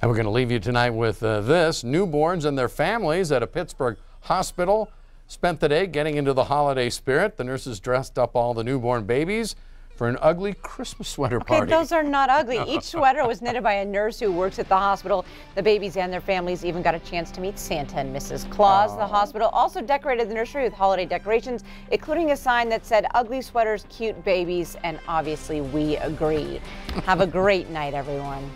And we're going to leave you tonight with uh, this. Newborns and their families at a Pittsburgh hospital spent the day getting into the holiday spirit. The nurses dressed up all the newborn babies for an ugly Christmas sweater okay, party. those are not ugly. Each sweater was knitted by a nurse who works at the hospital. The babies and their families even got a chance to meet Santa and Mrs. Claus. The hospital also decorated the nursery with holiday decorations, including a sign that said, ugly sweaters, cute babies, and obviously we agree. Have a great night, everyone.